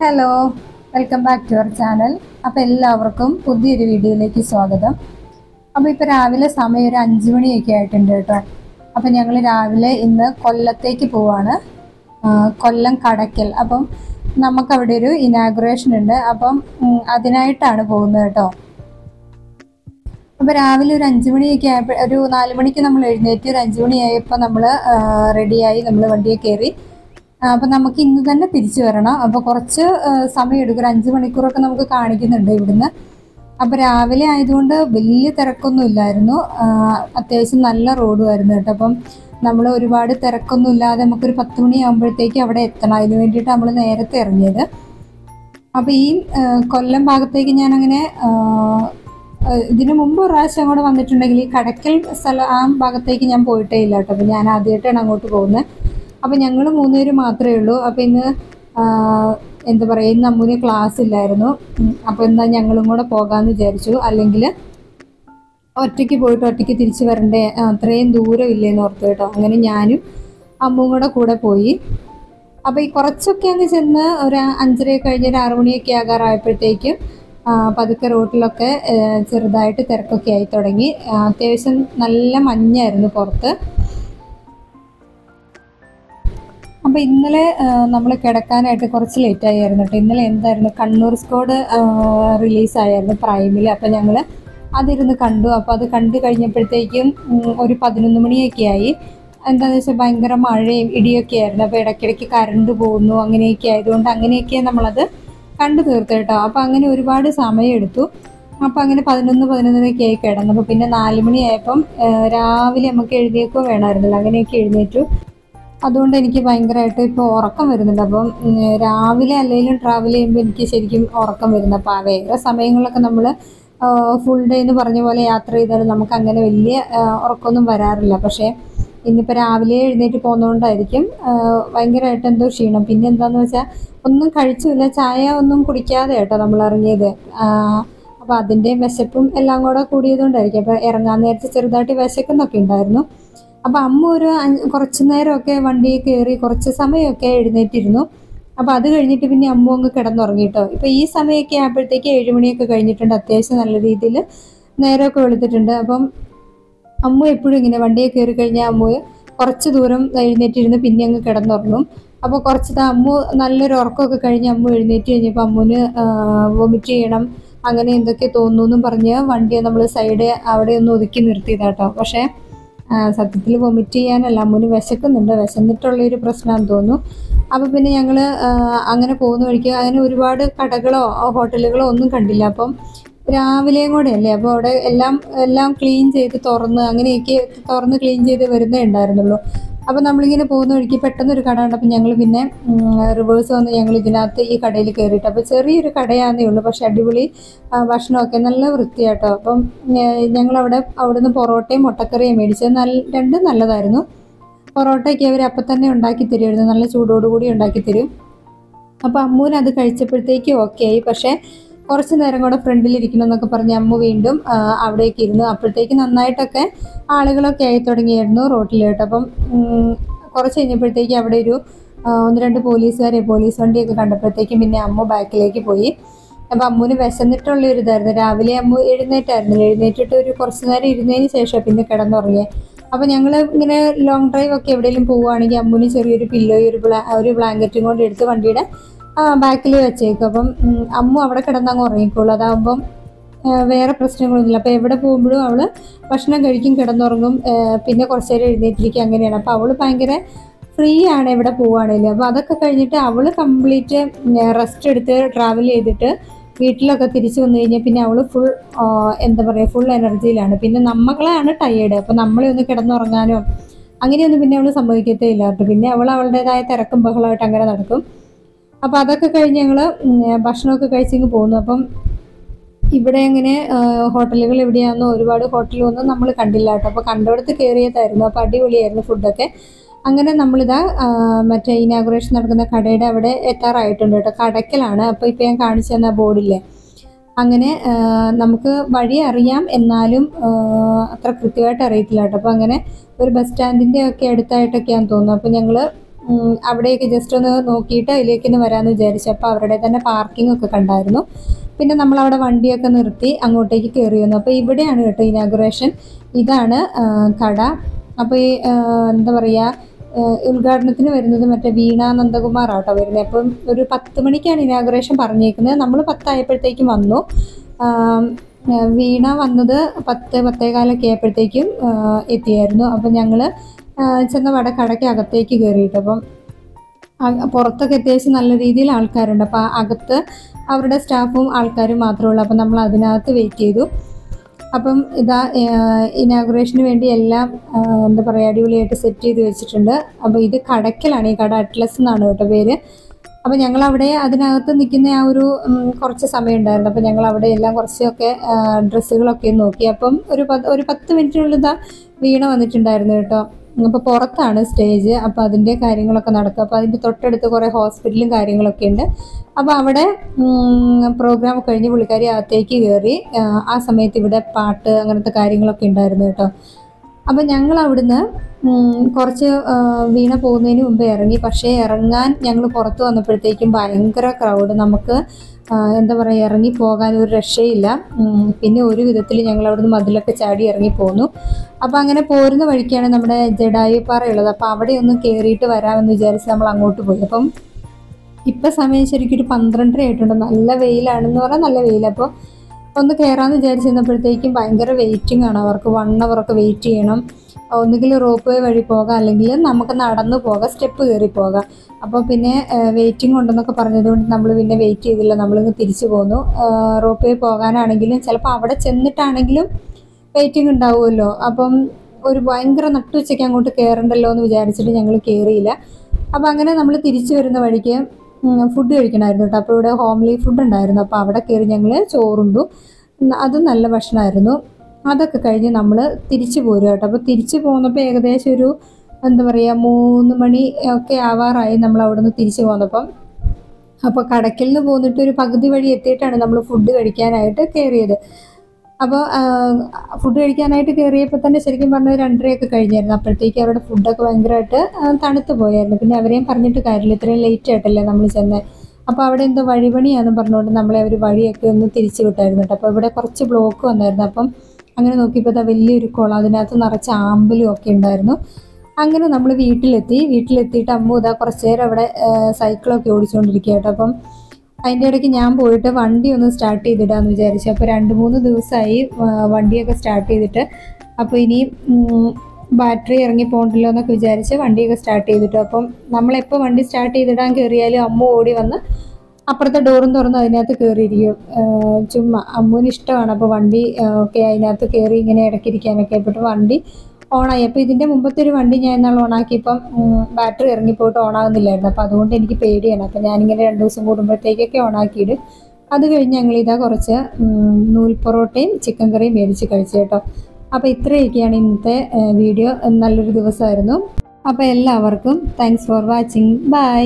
Hello welcome back to our channel അപ്പോൾ എല്ലാവർക്കും പുതിയൊരു വീഡിയോയിലേക്ക് സ്വാഗതം. അപ്പോൾ ഇപ്പോൾ രാവിലെ സമയം ഒരു അഞ്ച് മണിയൊക്കെ ആയിട്ടുണ്ട് കേട്ടോ. അപ്പോൾ ഞങ്ങൾ രാവിലെ ഇന്ന് കൊല്ലത്തേക്ക് പോവാണ്. കൊല്ലം കടക്കൽ. അപ്പം നമുക്കവിടെ ഒരു ഇനാഗുറേഷൻ ഉണ്ട്. അപ്പം അതിനായിട്ടാണ് പോകുന്നത് കേട്ടോ. അപ്പോൾ രാവിലെ ഒരു അഞ്ച് മണിയൊക്കെ ആയപ്പോൾ ഒരു നാല് മണിക്ക് നമ്മൾ എഴുന്നേറ്റ് ഒരു അഞ്ച് മണിയായപ്പോൾ നമ്മൾ റെഡിയായി നമ്മൾ വണ്ടിയെ കയറി അപ്പം നമുക്ക് ഇന്ന് തന്നെ തിരിച്ചു വരണം. അപ്പോൾ കുറച്ച് സമയം എടുക്കും ഒരു അഞ്ച് മണിക്കൂറൊക്കെ നമുക്ക് കാണിക്കുന്നുണ്ട് ഇവിടുന്ന്. അപ്പോൾ രാവിലെ ആയതുകൊണ്ട് വലിയ തിരക്കൊന്നും ഇല്ലായിരുന്നു. അത്യാവശ്യം നല്ല റോഡുമായിരുന്നു കേട്ടോ. അപ്പം നമ്മൾ ഒരുപാട് തിരക്കൊന്നും ഇല്ലാതെ നമുക്കൊരു പത്ത് മണിയാകുമ്പോഴത്തേക്ക് അവിടെ എത്തണം. അതിന് വേണ്ടിയിട്ട് നമ്മൾ നേരത്തെ ഇറങ്ങിയത്. അപ്പോൾ ഈ കൊല്ലം ഭാഗത്തേക്ക് ഞാനങ്ങനെ ഇതിനു മുമ്പ് ഒരു പ്രാവശ്യം അങ്ങോട്ട് വന്നിട്ടുണ്ടെങ്കിൽ ഈ കടക്കൽ സ്ഥലം ആ ഭാഗത്തേക്ക് ഞാൻ പോയിട്ടേ ഇല്ല കേട്ടോ. അപ്പോൾ ഞാൻ ആദ്യമായിട്ടാണ് അങ്ങോട്ട് പോകുന്നത്. അപ്പോൾ ഞങ്ങൾ മൂന്നുപേര് മാത്രമേ ഉള്ളൂ. അപ്പോൾ ഇന്ന് എന്താ പറയുക ഇന്ന് അമ്മൂന് ക്ലാസ് ഇല്ലായിരുന്നു. അപ്പൊ എന്നാ ഞങ്ങളും കൂടെ പോകാന്ന് വിചാരിച്ചു. അല്ലെങ്കിൽ ഒറ്റയ്ക്ക് പോയിട്ട് ഒറ്റയ്ക്ക് തിരിച്ചു വരണ്ടേ? അത്രയും ദൂരം ഇല്ലേന്ന് ഓർത്തു കേട്ടോ. അങ്ങനെ ഞാനും അമ്മും കൂടെ കൂടെ പോയി. അപ്പോൾ ഈ കുറച്ചൊക്കെ അങ്ങ് ചെന്ന് ഒരു അഞ്ചര കഴിഞ്ഞ് ഒരു ആറുമണിയൊക്കെ ആകാറായപ്പോഴത്തേക്കും പതുക്കെ റോട്ടിലൊക്കെ ചെറുതായിട്ട് തിരക്കൊക്കെ ആയി തുടങ്ങി. അത്യാവശ്യം നല്ല മഞ്ഞായിരുന്നു പുറത്ത്. അപ്പോൾ ഇന്നലെ നമ്മൾ കിടക്കാനായിട്ട് കുറച്ച് ലേറ്റ് ആയിരുന്നു കേട്ടോ. ഇന്നലെ എന്തായിരുന്നു? കണ്ണൂർ സ്കോഡ് റിലീസായിരുന്നു പ്രൈമിൽ അപ്പോൾ ഞങ്ങൾ അതിരുന്ന് കണ്ടു. അപ്പോൾ അത് കണ്ടു കഴിഞ്ഞപ്പോഴത്തേക്കും ഒരു പതിനൊന്ന് മണിയൊക്കെ ആയി എന്താണെന്ന് വെച്ചാൽ ഭയങ്കര മഴയും ഇടിയൊക്കെ ആയിരുന്നു. അപ്പോൾ ഇടയ്ക്കിടയ്ക്ക് കറണ്ട് പോകുന്നു അങ്ങനെയൊക്കെ ആയതുകൊണ്ട് അങ്ങനെയൊക്കെ നമ്മളത് കണ്ടു തീർത്തു കേട്ടോ. അപ്പോൾ അങ്ങനെ ഒരുപാട് സമയം എടുത്തു അപ്പോൾ അങ്ങനെ പതിനൊന്ന് പതിനൊന്നരയൊക്കെ ആയി കിടന്നു. അപ്പോൾ പിന്നെ നാല് മണിയായപ്പം ആ, രാവിലെ നമുക്ക് എഴുന്നേൽക്കുക വേണമായിരുന്നല്ലോ അങ്ങനെയൊക്കെ എഴുന്നേറ്റു. അതുകൊണ്ട് എനിക്ക് ഭയങ്കരമായിട്ട് ഇപ്പോൾ ഉറക്കം വരുന്നുണ്ട്. അപ്പം രാവിലെ അല്ലെങ്കിലും ട്രാവൽ ചെയ്യുമ്പോൾ എനിക്ക് ശരിക്കും ഉറക്കം വരുന്നു അപ്പോൾ വേറെ സമയങ്ങളിലൊക്കെ നമ്മൾ ഫുൾ ഡേ എന്ന് പറഞ്ഞ പോലെ യാത്ര ചെയ്താൽ നമുക്ക് അങ്ങനെ വലിയ ഉറക്കമൊന്നും വരാറില്ല. പക്ഷേ ഇന്നിപ്പോൾ രാവിലെ എഴുന്നേറ്റ് പോകുന്നതുകൊണ്ടായിരിക്കും ഭയങ്കരമായിട്ട് എന്തോ ക്ഷീണം. പിന്നെ എന്താണെന്ന് വെച്ചാൽ ഒന്നും കഴിച്ചില്ല. ചായ ഒന്നും കുടിക്കാതെ കേട്ടോ നമ്മൾ ഇറങ്ങിയത്. അപ്പോൾ അതിന്റെ വിശപ്പും എല്ലാം കൂടെ കൂടിയതുകൊണ്ടായിരിക്കും. അപ്പോൾ ഇറങ്ങാൻ നേരത്തെ ചെറുതായിട്ട് വിശക്കുന്നൊക്കെ ഉണ്ടായിരുന്നു. അപ്പോൾ അമ്മ ഒരു കുറച്ച് നേരമൊക്കെ വണ്ടിയിൽ കയറി കുറച്ച് സമയമൊക്കെ എഴുന്നേറ്റിരുന്നു. അപ്പോൾ അത് കഴിഞ്ഞിട്ട് പിന്നെ അമ്മ അങ്ങ് കിടന്നുറങ്ങിയിട്ടോ ഇപ്പോൾ ഈ സമയമൊക്കെ ആയപ്പോഴത്തേക്ക് ഏഴുമണിയൊക്കെ കഴിഞ്ഞിട്ടുണ്ട് അത്യാവശ്യം നല്ല രീതിയിൽ നേരമൊക്കെ വെളുത്തിട്ടുണ്ട്. അപ്പം അമ്മ എപ്പോഴും ഇങ്ങനെ വണ്ടിയിൽ കയറി കഴിഞ്ഞാൽ അമ്മ കുറച്ച് ദൂരം എഴുന്നേറ്റിരുന്ന് പിന്നെ അങ്ങ് കിടന്നുറങ്ങും. അപ്പോൾ കുറച്ച് അമ്മു നല്ലൊരു ഉറക്കമൊക്കെ കഴിഞ്ഞ് അമ്മ എഴുന്നേറ്റ് കഴിഞ്ഞപ്പോൾ അമ്മുവിന് വൊമിറ്റ് ചെയ്യണം അങ്ങനെ എന്തൊക്കെ തോന്നുന്നു എന്നും പറഞ്ഞ് വണ്ടിയെ നമ്മൾ സൈഡ് അവിടെ ഒന്ന് ഒതുക്കി നിർത്തിയതാട്ടോ. പക്ഷേ സത്യത്തിൽ വൊമിറ്റ് ചെയ്യാനല്ല അമ്മുന് വിശക്കുന്നുണ്ട് വിശന്നിട്ടുള്ളൊരു പ്രശ്നമാണെന്ന് തോന്നുന്നു. അപ്പോൾ പിന്നെ ഞങ്ങൾ അങ്ങനെ പോകുന്ന വഴിക്ക് അങ്ങനെ ഒരുപാട് കടകളോ ഹോട്ടലുകളോ ഒന്നും കണ്ടില്ല. അപ്പം രാവിലെയും കൂടെ അല്ലേ അപ്പോൾ അവിടെ എല്ലാം എല്ലാം ക്ലീൻ ചെയ്ത് തുറന്ന് അങ്ങനെയൊക്കെ തുറന്ന് ക്ലീൻ ചെയ്ത് വരുന്നേ ഉണ്ടായിരുന്നുള്ളൂ. അപ്പോൾ നമ്മളിങ്ങനെ പോകുന്ന വഴിക്ക് പെട്ടെന്ന് ഒരു കട കണ്ടപ്പോൾ ഞങ്ങൾ പിന്നെ റിവേഴ്സ് വന്ന് ഞങ്ങൾ ഇതിനകത്ത് ഈ കടയിൽ കയറിയിട്ട് അപ്പോൾ ചെറിയൊരു കടയാന്നേ ഉള്ളൂ പക്ഷെ അടിപൊളി ഭക്ഷണമൊക്കെ നല്ല വൃത്തിയാട്ടോ. അപ്പം ഞങ്ങളവിടെ അവിടുന്ന് പൊറോട്ടയും മുട്ടക്കറിയും മേടിച്ചത് നല്ല രണ്ടും നല്ലതായിരുന്നു. പൊറോട്ടയ്ക്ക് അവർ അപ്പം തന്നെ ഉണ്ടാക്കി തരുമായിരുന്നു നല്ല ചൂടോടുകൂടി ഉണ്ടാക്കി തരും. അപ്പോൾ അമ്മൂന് അത് കഴിച്ചപ്പോഴത്തേക്ക് ഓക്കെ ആയി. പക്ഷേ കുറച്ച് നേരം കൂടെ ഫ്രണ്ടിൽ ഇരിക്കണം എന്നൊക്കെ പറഞ്ഞ് അമ്മ വീണ്ടും അവിടേക്ക് ഇരുന്നു. അപ്പോഴത്തേക്ക് നന്നായിട്ടൊക്കെ ആളുകളൊക്കെ ആയി തുടങ്ങിയായിരുന്നു റോട്ടിലോട്ട്. അപ്പം കുറച്ച് കഴിഞ്ഞപ്പോഴത്തേക്ക് അവിടെ ഒരു ഒന്ന് രണ്ട് പോലീസുകാരെ പോലീസ് വണ്ടിയൊക്കെ കണ്ടപ്പോഴത്തേക്കും പിന്നെ അമ്മ ബാക്കിലേക്ക് പോയി. അപ്പം അമ്മുവിന് വിശന്നിട്ടുള്ള ഒരു ഇതായിരുന്നു. രാവിലെ അമ്മ എഴുന്നേറ്റായിരുന്നു. എഴുന്നേറ്റിട്ട് ഒരു കുറച്ച് നേരം ഇരുന്നതിന് ശേഷം പിന്നെ കിടന്നുറങ്ങി അപ്പം ഞങ്ങൾ ഇങ്ങനെ ലോങ് ഡ്രൈവ് ഒക്കെ എവിടെയെങ്കിലും പോവുകയാണെങ്കിൽ അമ്മുവിന് ചെറിയൊരു പില്ലോ ഒരു ബ്ലാ ഒരു ബ്ലാങ്കറ്റും കൊണ്ട് എടുത്ത് വണ്ടിയുടെ ബാക്കിൽ വെച്ചേക്കും. അപ്പം അമ്മ അവിടെ കിടന്നങ്ങ് ഉറങ്ങിക്കോളൂ. അതാകുമ്പം വേറെ പ്രശ്നങ്ങളൊന്നുമില്ല. അപ്പോൾ എവിടെ പോകുമ്പോഴും അവൾ ഭക്ഷണം കഴിക്കും കിടന്നുറങ്ങും. ആ, പിന്നെ കുറച്ച് നേരം എഴുന്നേറ്റിരിക്കും. അങ്ങനെയാണ്. അപ്പോൾ അവൾ ഭയങ്കര ഫ്രീ ആണ് എവിടെ പോവുകയാണെങ്കിലും അപ്പോൾ അതൊക്കെ കഴിഞ്ഞിട്ട് അവൾ കംപ്ലീറ്റ് റെസ്റ്റ് എടുത്ത് ട്രാവൽ ചെയ്തിട്ട് വീട്ടിലൊക്കെ തിരിച്ചു വന്നു കഴിഞ്ഞാൽ പിന്നെ അവൾ ഫുൾ എന്താ പറയുക ഫുൾ എനർജിയിലാണ് പിന്നെ നമ്മളാണ് ടയേർഡ് അപ്പോൾ നമ്മളെ ഒന്ന് കിടന്നുറങ്ങാനോ അങ്ങനെയൊന്നും പിന്നെ അവൾ സംഭവിക്കത്തേ ഇല്ല. പിന്നെ അവൾ അവളുടേതായ തിരക്കും ബഹളമായിട്ട് അങ്ങനെ നടക്കും. അപ്പോൾ അതൊക്കെ കഴിഞ്ഞ് ഞങ്ങൾ ഭക്ഷണമൊക്കെ കഴിച്ചിങ്ങ് പോകുന്നു അപ്പം ഇവിടെ എങ്ങനെ ഹോട്ടലുകൾ എവിടെയാണെന്നോ ഒരുപാട് ഹോട്ടലൊന്നും നമ്മൾ കണ്ടില്ല കേട്ടോ. അപ്പോൾ കണ്ടിടത്ത് കയറിയതായിരുന്നു അപ്പോൾ അടിപൊളിയായിരുന്നു ഫുഡൊക്കെ. അങ്ങനെ നമ്മളിതാ മറ്റേ ഇനാഗുറേഷൻ നടക്കുന്ന കടയുടെ അവിടെ എത്താറായിട്ടുണ്ട് കേട്ടോ. കടക്കലാണ്. അപ്പോൾ ഇപ്പോൾ ഞാൻ കാണിച്ചു തന്ന ബോർഡില്ലേ. അങ്ങനെ നമുക്ക് വഴി അറിയാം. എന്നാലും അത്ര കൃത്യമായിട്ട് അറിയത്തില്ല കേട്ടോ. അപ്പോൾ അങ്ങനെ ഒരു ബസ് സ്റ്റാൻഡിന്റെ ഒക്കെ അടുത്തായിട്ടൊക്കെയാണെന്ന് തോന്നുന്നു. അപ്പോൾ ഞങ്ങൾ ഉം, അവിടെയൊക്കെ ജസ്റ്റ് ഒന്ന് നോക്കിയിട്ട് അതിലേക്കൊന്ന് വരാമെന്ന് വിചാരിച്ചു. അപ്പോൾ അവരുടെ തന്നെ പാർക്കിംഗ് ഒക്കെ കണ്ടായിരുന്നു. പിന്നെ നമ്മൾ അവിടെ വണ്ടിയൊക്കെ നിർത്തി അങ്ങോട്ടേക്ക് കയറി വന്നു. അപ്പോൾ ഇവിടെയാണ് കേട്ടോ ഇനാഗുറേഷൻ ഇതാണ് കട. അപ്പോൾ ഈ എന്താ പറയുക ഉദ്ഘാടനത്തിന് വരുന്നത് മറ്റേ വീണ നന്ദകുമാർ ആട്ടോ വരുന്നത്. അപ്പം ഒരു പത്ത് മണിക്കാണ് ഇനാഗുറേഷൻ പറഞ്ഞേക്കുന്നത്. നമ്മൾ പത്തായപ്പോഴത്തേക്കും വന്നു. വീണ വന്നത് പത്ത് പത്തേകാലൊക്കെ ആയപ്പോഴത്തേക്കും എത്തിയായിരുന്നു. അപ്പം ഞങ്ങൾ ചെന്ന വട കടയ്ക്ക് അകത്തേക്ക് കയറിയിട്ട് അപ്പം പുറത്തൊക്കെ അത്യാവശ്യം നല്ല രീതിയിൽ ആൾക്കാരുണ്ട്. അപ്പോൾ അകത്ത് അവരുടെ സ്റ്റാഫും ആൾക്കാരും മാത്രമേ ഉള്ളൂ. അപ്പം നമ്മൾ അതിനകത്ത് വെയിറ്റ് ചെയ്തു. അപ്പം ഇതാ ഇനാഗുറേഷന് വേണ്ടി എല്ലാം എന്താ പറയുക അടിപൊളിയായിട്ട് സെറ്റ് ചെയ്ത് വെച്ചിട്ടുണ്ട്. അപ്പോൾ ഇത് കടക്കലാണ് ഈ കട അറ്റ്ലസ് എന്നാണ് കേട്ടോ പേര്. അപ്പോൾ ഞങ്ങൾ അവിടെ അതിനകത്ത് നിൽക്കുന്ന ആ ഒരു കുറച്ച് സമയം ഉണ്ടായിരുന്നു. അപ്പോൾ ഞങ്ങൾ അവിടെ എല്ലാം കുറച്ചൊക്കെ ഡ്രസ്സുകളൊക്കെ നോക്കി. അപ്പം ഒരു പത്ത് ഒരു പത്ത് മിനിറ്റിനുള്ളിൽ ഇതാ വീണ വന്നിട്ടുണ്ടായിരുന്നു കേട്ടോ. അപ്പോൾ പുറത്താണ് സ്റ്റേജ് അപ്പോൾ അതിന്റെ കാര്യങ്ങളൊക്കെ നടക്കുക. അപ്പോൾ അതിന്റെ തൊട്ടടുത്ത് കുറേ ഹോസ്പിറ്റലും കാര്യങ്ങളൊക്കെ ഉണ്ട്. അപ്പോൾ അവിടെ പ്രോഗ്രാം കഴിഞ്ഞ് പുള്ളിക്കാരി അകത്തേക്ക് കയറി ആ, സമയത്ത് ഇവിടെ പാട്ട് അങ്ങനത്തെ കാര്യങ്ങളൊക്കെ ഉണ്ടായിരുന്നു കേട്ടോ. അപ്പോൾ ഞങ്ങൾ അവിടുന്ന് കുറച്ച് വീണ പോകുന്നതിന് മുമ്പ് ഇറങ്ങി. പക്ഷേ ഇറങ്ങാൻ ഞങ്ങൾ പുറത്ത് വന്നപ്പോഴത്തേക്കും ഭയങ്കര ക്രൗഡ് നമുക്ക് എന്താ പറയുക ഇറങ്ങി പോകാൻ ഒരു രക്ഷയില്ല. പിന്നെ ഒരു വിധത്തിൽ ഞങ്ങൾ അവിടുന്ന് മതിലൊക്കെ ചാടി ഇറങ്ങി പോന്നു. അപ്പോൾ അങ്ങനെ പോരുന്ന വഴിക്കാണ് നമ്മുടെ ജഡായുപ്പാറ ഉള്ളത് അപ്പോൾ അവിടെ ഒന്ന് കയറിയിട്ട് വരാമെന്ന് വിചാരിച്ച് നമ്മൾ അങ്ങോട്ട് പോയി. അപ്പം ഇപ്പം സമയം ശരിക്കും ഒരു പന്ത്രണ്ടര ആയിട്ടുണ്ട്. നല്ല വെയിലാണെന്ന് പറഞ്ഞാൽ നല്ല വെയിൽ അപ്പോൾ ഒന്ന് കയറാമെന്ന് വിചാരിച്ചിരുന്നപ്പോഴത്തേക്കും ഭയങ്കര വെയിറ്റിംഗ് ആണ്. അവർക്ക് വൺ അവർക്ക് വെയിറ്റ് ചെയ്യണം. ഒന്നുകിൽ റോപ്പ് വേ വഴി പോകാം. അല്ലെങ്കിൽ നമുക്ക് നടന്നു പോകാം. സ്റ്റെപ്പ് കയറി പോകാം. അപ്പോൾ പിന്നെ വെയിറ്റിംഗ് ഉണ്ടെന്നൊക്കെ പറഞ്ഞതുകൊണ്ട് നമ്മൾ പിന്നെ വെയിറ്റ് ചെയ്തില്ല. നമ്മളിങ്ങ് തിരിച്ചു പോന്നു. റോപ്പ് വേ പോകാനാണെങ്കിലും ചിലപ്പോൾ അവിടെ ചെന്നിട്ടാണെങ്കിലും വെയിറ്റിംഗ് ഉണ്ടാവുമല്ലോ. അപ്പം ഒരു ഭയങ്കര നട്ടുച്ചയ്ക്ക് അങ്ങോട്ട് കയറണ്ടല്ലോ എന്ന് വിചാരിച്ചിട്ട് ഞങ്ങൾ കയറിയില്ല അപ്പോൾ അങ്ങനെ നമ്മൾ തിരിച്ചു വരുന്ന വഴിക്ക് ഫുഡ് കഴിക്കണമായിരുന്നു കേട്ടോ. അപ്പോൾ ഇവിടെ ഹോംലി ഫുഡ് ഉണ്ടായിരുന്നു. അപ്പോൾ അവിടെ കയറി ഞങ്ങൾ ചോറുണ്ടു അതും നല്ല ഭക്ഷണമായിരുന്നു അതൊക്കെ കഴിഞ്ഞ് നമ്മൾ തിരിച്ചു പോരും കേട്ടോ. അപ്പോൾ തിരിച്ചു പോന്നപ്പോൾ ഏകദേശം ഒരു എന്താ പറയുക മൂന്ന് മണി ഒക്കെ ആവാറായി നമ്മൾ അവിടെ നിന്ന് തിരിച്ചു പോന്നപ്പം. അപ്പോൾ കടക്കിൽ നിന്ന് പോന്നിട്ട് ഒരു പകുതി വഴി എത്തിയിട്ടാണ് നമ്മൾ ഫുഡ് കഴിക്കാനായിട്ട് കയറിയത് അപ്പോൾ ഫുഡ് കഴിക്കാനായിട്ട് കയറിയപ്പോൾ തന്നെ ശരിക്കും പറഞ്ഞാൽ രണ്ടരയൊക്കെ കഴിഞ്ഞായിരുന്നു. അപ്പോഴത്തേക്ക് അവരുടെ ഫുഡൊക്കെ ഭയങ്കരമായിട്ട് തണുത്ത് പോയായിരുന്നു. പിന്നെ അവരെയും പറഞ്ഞിട്ട് കാര്യമില്ല. ഇത്രയും ലേറ്റ് ആയിട്ടല്ലേ നമ്മൾ ചെന്ന്. അപ്പോൾ അവിടെ എന്തോ വഴിപണിയാന്ന് പറഞ്ഞുകൊണ്ട് നമ്മളെ അവർ വഴിയൊക്കെ ഒന്ന് തിരിച്ചു വിട്ടായിരുന്നു കേട്ടോ. അപ്പോൾ ഇവിടെ കുറച്ച് ബ്ലോക്ക് വന്നായിരുന്നു. അപ്പം അങ്ങനെ നോക്കിയപ്പോൾ വലിയൊരു കുളം. അതിനകത്ത് നിറച്ച് ആമ്പലും ഒക്കെ ഉണ്ടായിരുന്നു. അങ്ങനെ നമ്മൾ വീട്ടിലെത്തി. വീട്ടിലെത്തിയിട്ട് അമ്മ ഇതാ കുറച്ച് നേരം അവിടെ സൈക്കിളൊക്കെ ഓടിച്ചുകൊണ്ടിരിക്കുക കേട്ടോ അപ്പം അതിന്റെ ഇടയ്ക്ക് ഞാൻ പോയിട്ട് വണ്ടി ഒന്ന് സ്റ്റാർട്ട് ചെയ്തിടാന്ന് വിചാരിച്ചു. അപ്പോൾ രണ്ട് മൂന്ന് ദിവസമായി വണ്ടിയൊക്കെ സ്റ്റാർട്ട് ചെയ്തിട്ട്. അപ്പോൾ ഇനി ബാറ്ററി ഇറങ്ങി പോകണ്ടല്ലോ എന്നൊക്കെ വിചാരിച്ച് വണ്ടിയൊക്കെ സ്റ്റാർട്ട് ചെയ്തിട്ട്. അപ്പം നമ്മളെപ്പോൾ വണ്ടി സ്റ്റാർട്ട് ചെയ്തിടാൻ കയറിയാലും അമ്മ ഓടി വന്ന് അപ്പുറത്തെ ഡോറും തുറന്ന് അതിനകത്ത് കയറിയിരിക്കും ചുമ്മാ അമ്മുവിന് ഇഷ്ടമാണ്. അപ്പോൾ വണ്ടി ഒക്കെ അതിനകത്ത് കയറി ഇങ്ങനെ ഇടയ്ക്കിരിക്കാനൊക്കെ ആയപ്പോൾ വണ്ടി ഓണായി. അപ്പോൾ ഇതിന്റെ മുമ്പത്തെ ഒരു വണ്ടി ഞാൻ എന്നാൽ ഓണാക്കിയപ്പം ബാറ്ററി ഇറങ്ങിപ്പോയിട്ട് ഓണാകുന്നില്ലായിരുന്നു അപ്പോൾ അതുകൊണ്ട് എനിക്ക് പേടിയാണ്. അപ്പോൾ ഞാനിങ്ങനെ രണ്ട് ദിവസം കൂടുമ്പോഴത്തേക്കൊക്കെ ഓണാക്കിയിടും അത് കഴിഞ്ഞ് ഞങ്ങൾ ഇതാ കുറച്ച് നൂൽ പൊറോട്ടയും ചിക്കൻ കറിയും മേടിച്ച് കഴിച്ചു കേട്ടോ. അപ്പോൾ ഇത്രയൊക്കെയാണ് ഇന്നത്തെ വീഡിയോ. നല്ലൊരു ദിവസമായിരുന്നു. അപ്പോൾ എല്ലാവർക്കും താങ്ക്സ് ഫോർ വാച്ചിങ് ബൈ